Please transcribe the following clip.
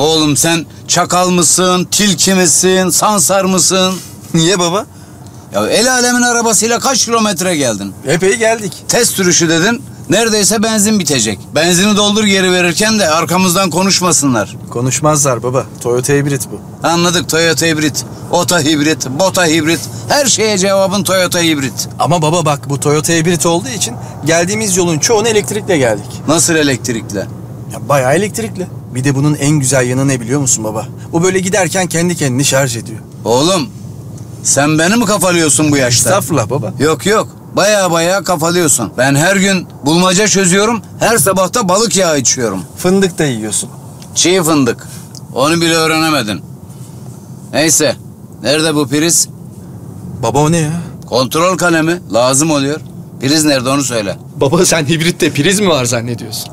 Oğlum sen çakal mısın, tilki misin, sansar mısın? Niye baba? Ya el alemin arabasıyla kaç kilometre geldin? Epey geldik. Test sürüşü dedin. Neredeyse benzin bitecek. Benzini doldur geri verirken de arkamızdan konuşmasınlar. Konuşmazlar baba. Toyota hibrit bu. Anladık Toyota hibrit, Ota hibrit, Bota hibrit. Her şeye cevabın Toyota hibrit. Ama baba bak bu Toyota hibrit olduğu için geldiğimiz yolun çoğunu elektrikle geldik. Nasıl elektrikle? Ya bayağı elektrikli. Bir de bunun en güzel yanı ne biliyor musun baba? Bu böyle giderken kendi kendini şarj ediyor. Oğlum sen beni mi kafalıyorsun bu yaşta? Estağfurullah baba. Yok yok. Baya baya kafalıyorsun. Ben her gün bulmaca çözüyorum. Her sabah da balık yağı içiyorum. Fındık da yiyorsun. Çiğ fındık. Onu bile öğrenemedin. Neyse. Nerede bu priz? Baba o ne ya? Kontrol kalemi. Lazım oluyor. Priz nerede onu söyle. Baba sen hibritte priz mi var zannediyorsun?